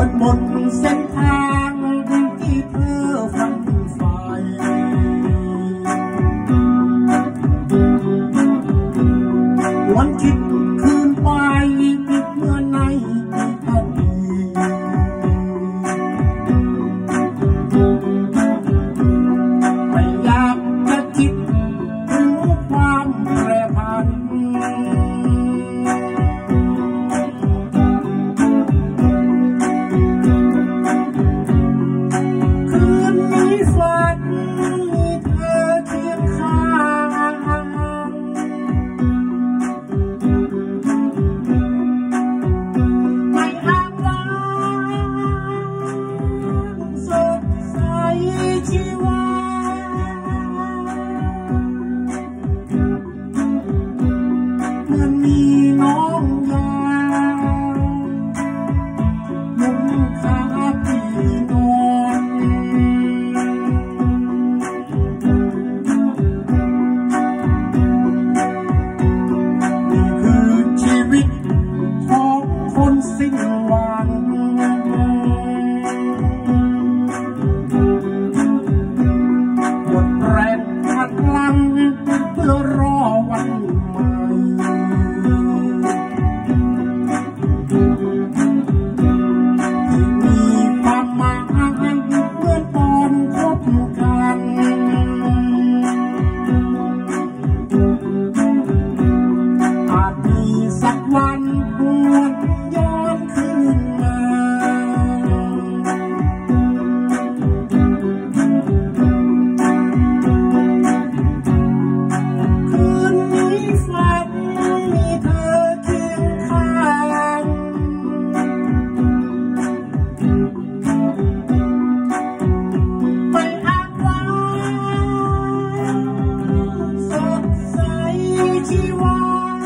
ดินบนเส้นทางที่เธอฟังฝันวันคิดคืนไป 希望。